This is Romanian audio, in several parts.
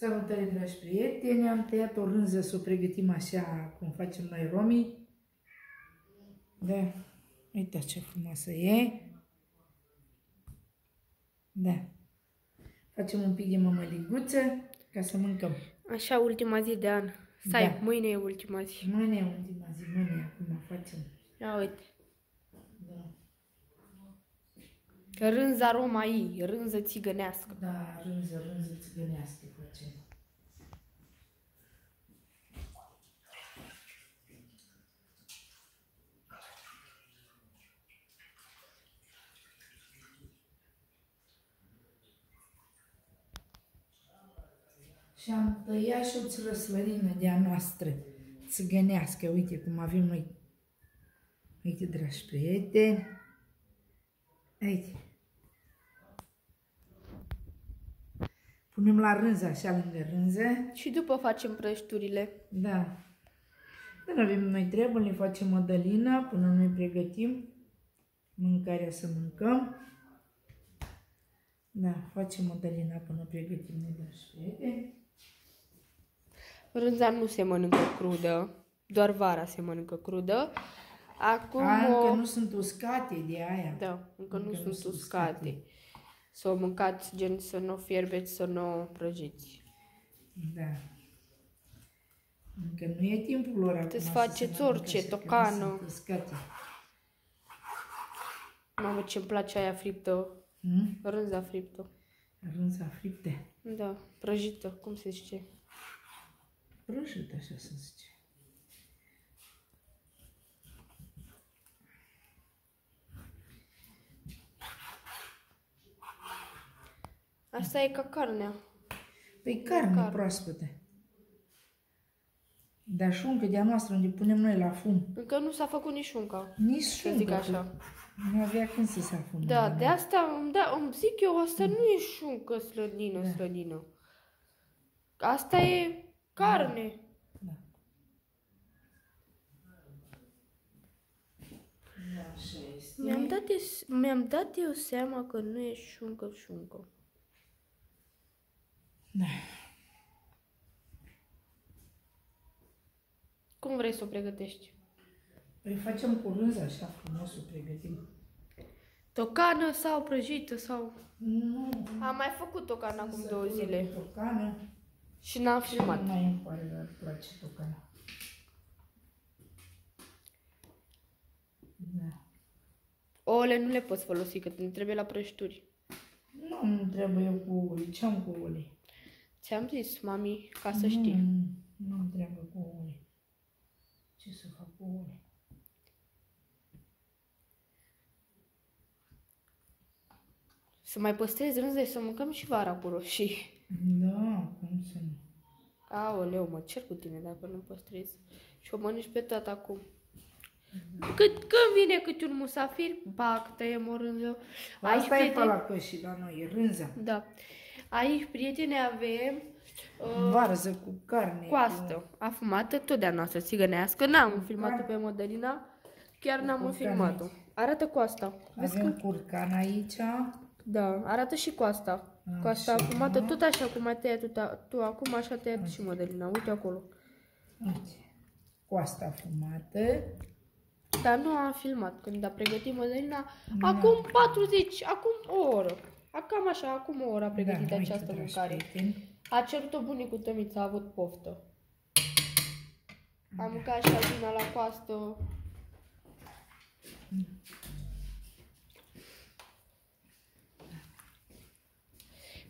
Salutare, dragi prieteni! Am tăiat o rânză să o pregătim așa cum facem noi romii. Da, uite ce frumoasă e. Da. Facem un pic de mămăliguță ca să mâncăm. Așa, ultima zi de an. Stai, Da. mâine e ultima zi. Mâine e ultima zi, mâine acum facem. Ia uite. Da. Rânza Romai, rânză țigănească. Da, rânză, rânză țigănească facem. Și am tăiat și o țărăslărină de-a noastră țigănească. Uite cum avem noi. Uite, dragi prieteni. Uite. Punem la rânză, așa lângă rânză. Și după facem prăjiturile. Da. Când avem noi treabă, ne facem mădălina până noi pregătim mâncarea să mâncăm. Da, facem mădălina până pregătim noi dragi prieteni. Rânza nu se mănâncă crudă, doar vara se mănâncă crudă. Acum A, o... încă nu sunt uscate de aia. Da, încă, nu Încă sunt nu sunt uscate. Să o mâncați, gen să nu o fierbeți, să nu o prăjiți. Da. Încă nu e timpul lor acum Puteți să faceți se mănânce orice, așa, că nu tocană. sunt uscate. Mamă, ce-mi place aia friptă, Hmm? rânza friptă. Rânza fripte. Da, prăjită, cum se zice? Prăjit, așa se zice. Asta e ca carnea. Păi carne Carne. proaspătă. Dar șuncă de-a noastră, unde punem noi la fum. Încă nu s-a făcut nici unca. Nici Să șuncă. zic că așa. Nu avea când să se afumă. Da, de asta îmi, da, îmi zic eu, asta nu e șuncă slănină, Da. slănină. Asta e carne. Da. Da, așa este. Mi-am dat, eu, mi-am dat eu seama că nu e șuncă, șuncă. Da. Cum vrei să o pregătești? Păi facem cu rânză așa frumos, o pregătim. Tocană sau prăjită sau... Nu. Am mai făcut tocană acum să două punem zile Tocană. și n-am Și filmat. nu mai îmi pare, dar îmi place tocana. Da. Ouăle nu le poți folosi, că ne trebuie la prăjituri. Nu, nu trebuie cu uli. Ce am cu uli? Ți-am zis, mami, ca să știi. Nu, nu am treabă cu uli. Ce să fac cu uli? Să mai păstrezi rânză și să mâncăm și vara cu roșii. Da, cum să nu? Aoleu, mă cer cu tine dacă nu păstrezi. Și o mănânci pe tot acum. Cât, când vine câte un musafir, bac, tăiem o rânză. Aici, Asta e pe prieteni, la cășii la noi, e rânza. da. Aici, prieteni, avem uh, Varză cu carne. coastă afumată, tot de-a noastră, țigănească. N-am filmat-o pe Modelina, chiar n-am curcan filmat-o. aici. Arată coasta. Cu... Avem curcan aici. Da, arată și coasta. Coasta Așa. afumată, tot așa cum ai tăiat tu, ta- tu acum, așa a tăiat și Modelina. Uite acolo. Uite. Coasta afumată. Dar nu am filmat când a pregătit Modelina. Acum 40, acum o oră. Cam așa, acum o oră a pregătit da, uite, această dragi mâncare. prieteni. A cerut-o bunicul tămiță, a avut poftă. Am mâncat și adina la coastă.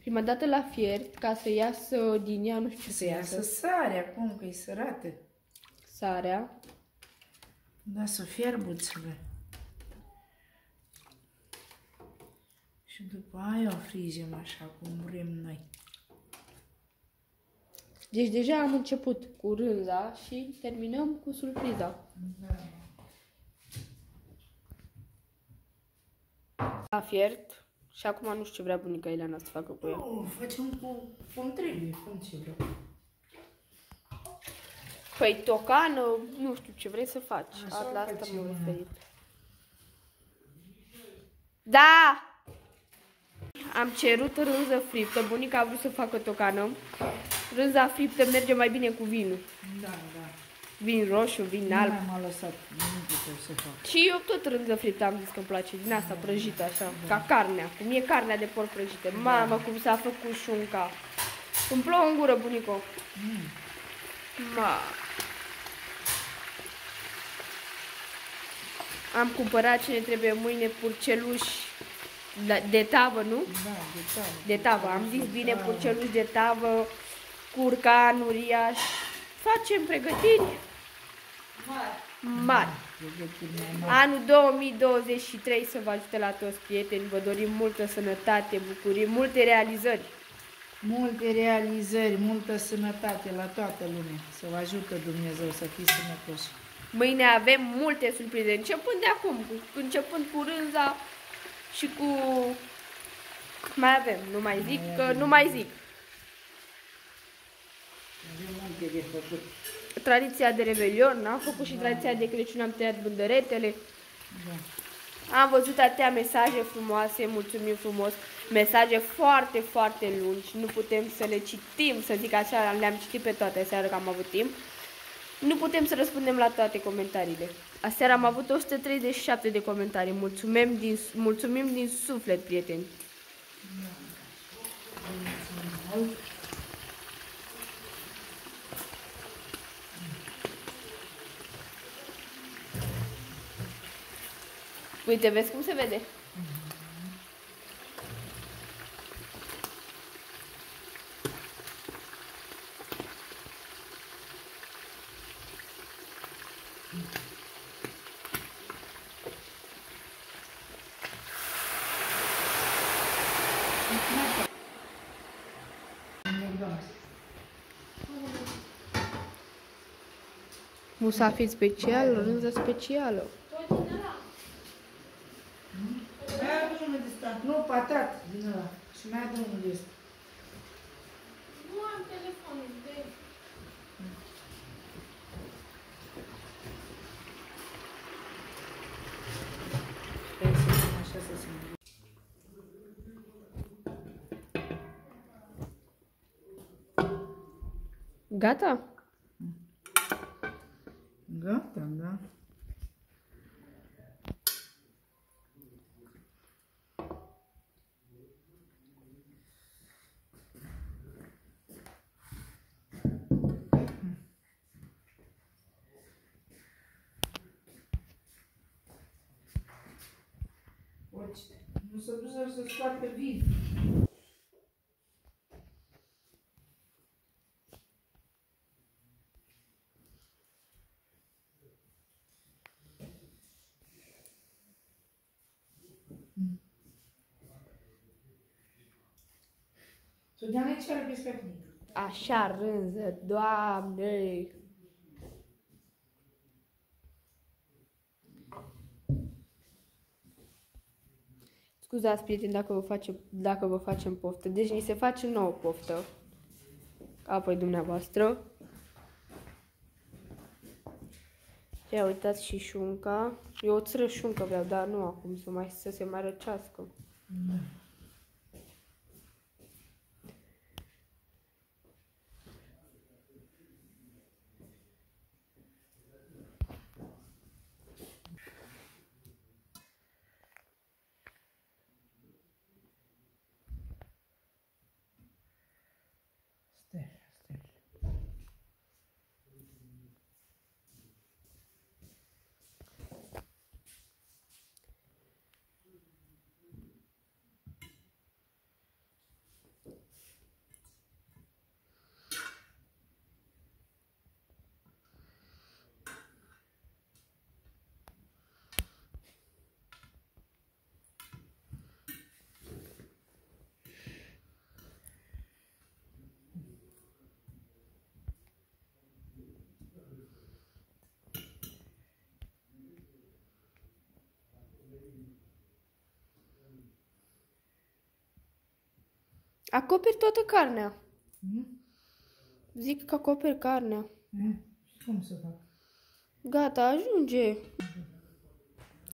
Prima dată la fiert, ca să iasă din ea, nu știu ce Să iasă sare acum, că e sărată. sarea. Da, să fierbuțele. Și după aia o frigem așa cum vrem noi. Deci deja am început cu rânza și terminăm cu surpriza. La fiert și acum nu știu ce vrea bunica Ileana să facă cu ea. Nu, facem cu cum trebuie, cum ce vreau. Păi tocană, nu știu ce vrei să faci. Așa Așa la asta facem, m-am mă. referit. Da! Am cerut rânză friptă, bunica a vrut să facă tocană. Rânza friptă merge mai bine cu vinul. Da, da. Vin roșu, vin Nu alb. mai m-a lăsat, nu puteau să fac. Și eu tot rânză friptă am zis că îmi place, din asta prăjită așa, ca carnea, cum e carnea de porc prăjită. Mamă, cum s-a făcut șunca. Îmi plouă în gură, bunico. Ma. Am cumpărat ce ne trebuie mâine purceluși la- de tavă, nu? Da, de tare. De tavă, am zis bine purceluși de tavă, curcan, uriaș. Facem pregătiri mari. Pregătiri mai mari. Anul 2023 să vă ajute la toți prieteni, vă dorim multă sănătate, bucurie, multe realizări. Multe realizări, multă sănătate la toată lumea. Să vă ajută Dumnezeu să fiți sănătoși. Mâine avem multe surprize, începând de acum, cu- începând cu rânza și cu... Mai avem, nu mai zic, că nu mai zic. Avem multe de făcut. Tradiția de Revelion, am făcut și tradiția de Crăciun, am tăiat bândăretele. Da. Am văzut atâtea mesaje frumoase, mulțumim frumos, mesaje foarte, foarte lungi, nu putem să le citim, să zic așa, le-am citit pe toate aseară că am avut timp. Nu putem să răspundem la toate comentariile. Aseară am avut 137 de comentarii. Mulțumim din, mulțumim din suflet, prieteni. Mult. Uite, vezi cum se vede? Musafir special, rânză specială. Mai adu unul de stat. Nu, patat din ăla. Și mai adu unul de ăsta. Nu am telefonul de... Stai să pun așa să se mai... Gata? Gata, da. Orice. Nu se duce să scoată vin. Să dea mai ce are pe scapnic. Așa rânză, doamne! Scuzați, prieteni, dacă vă, face, dacă vă facem poftă. Deci ni se face nouă poftă. Apoi dumneavoastră. Ia uitați și șunca. Eu o țără șuncă vreau, dar nu acum, să, mai, să se mai răcească. Stai, stai. Acoperi toată carnea. Mhm. Zic că acoperi carnea. Eh, Cum să fac? Gata, ajunge.